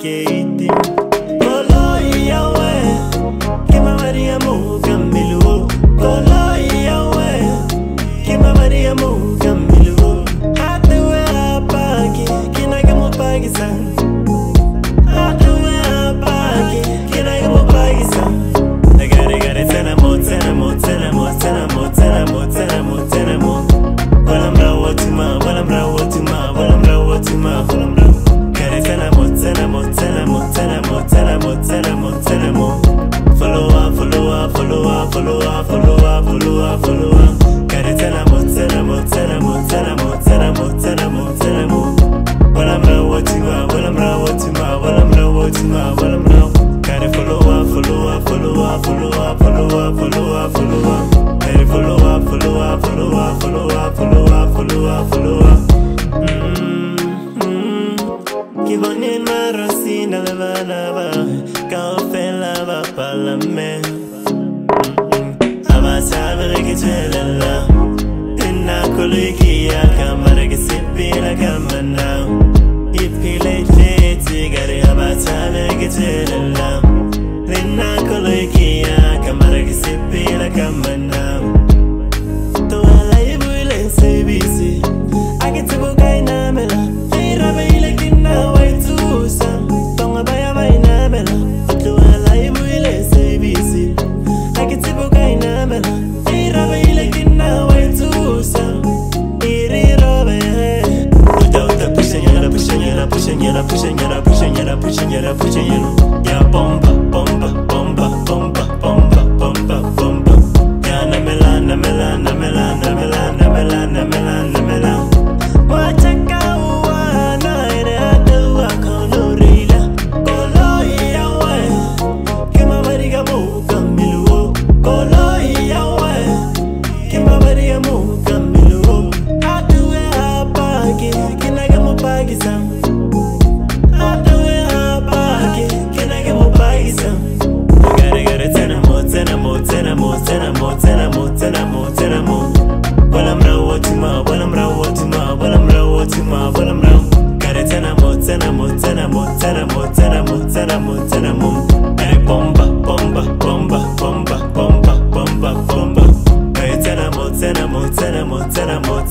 que hice Colo y ya Que me varía muy cambio Colo y ya Que me varía muy cambio A tu vea pa'ki Que no hay que muy pa'ki san A tu vea pa'ki Que no hay que muy up, follow up, follow up, follow up. Better follow up, follow up, follow up, follow up, follow up, follow up, follow up. Mm-hmm. Kibane marosi na lava lava, kaofe lava palame. Mm-hmm. Abasaba lekitwelala, inakulikia.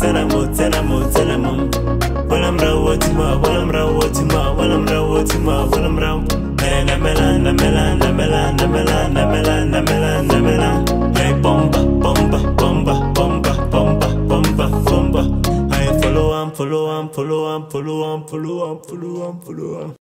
tenamo tenamo tenamo wala mrau wotima wala mrau wotima wala mrau wotima wala mrau. Mela na mela na mela na mela na mela na mela na mela. Hey bomba bomba bomba bomba bomba bomba bomba. I follow am follow am follow am follow am follow am